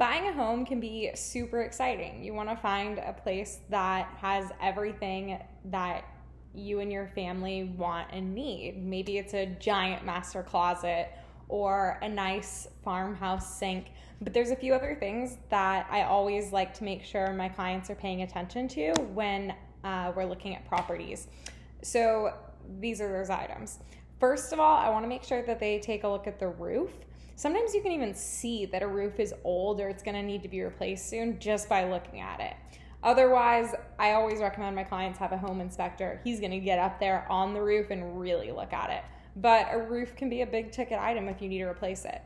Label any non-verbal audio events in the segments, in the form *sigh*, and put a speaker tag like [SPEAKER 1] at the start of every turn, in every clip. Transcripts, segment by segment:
[SPEAKER 1] buying a home can be super exciting. You want to find a place that has everything that you and your family want and need. Maybe it's a giant master closet or a nice farmhouse sink. But there's a few other things that I always like to make sure my clients are paying attention to when uh, we're looking at properties. So these are those items. First of all, I want to make sure that they take a look at the roof. Sometimes you can even see that a roof is old or it's going to need to be replaced soon just by looking at it. Otherwise, I always recommend my clients have a home inspector. He's going to get up there on the roof and really look at it. But a roof can be a big ticket item if you need to replace it.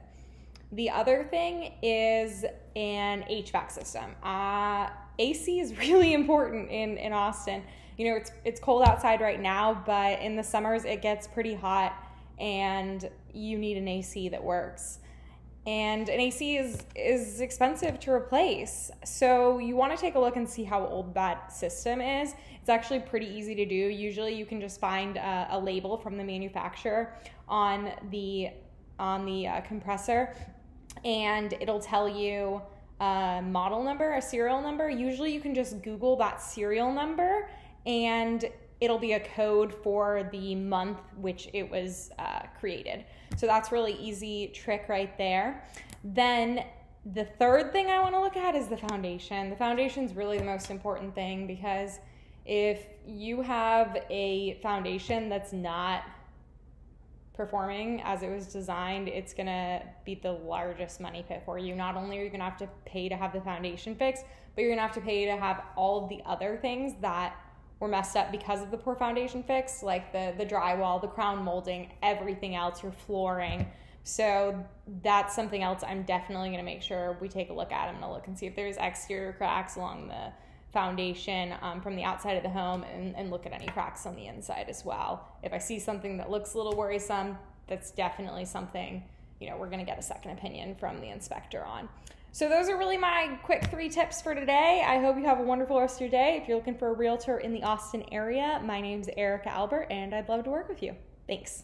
[SPEAKER 1] The other thing is an HVAC system. Uh, AC is *laughs* really important in, in Austin. You know, it's it's cold outside right now, but in the summers it gets pretty hot and you need an AC that works and an AC is is expensive to replace. So you want to take a look and see how old that system is. It's actually pretty easy to do. Usually you can just find a, a label from the manufacturer on the on the uh, compressor and it'll tell you a model number, a serial number. Usually you can just Google that serial number and it'll be a code for the month which it was uh, created. So that's really easy trick right there. Then the third thing I want to look at is the foundation. The foundation is really the most important thing because if you have a foundation that's not performing as it was designed, it's going to be the largest money pit for you. Not only are you going to have to pay to have the foundation fixed, but you're going to have to pay to have all of the other things that were messed up because of the poor foundation fix, like the the drywall, the crown molding, everything else, your flooring. So that's something else I'm definitely going to make sure we take a look at. I'm going to look and see if there's exterior cracks along the foundation um, from the outside of the home and, and look at any cracks on the inside as well. If I see something that looks a little worrisome, that's definitely something, you know, we're going to get a second opinion from the inspector on. So, those are really my quick three tips for today. I hope you have a wonderful rest of your day. If you're looking for a realtor in the Austin area, my name's Erica Albert, and I'd love to work with you. Thanks.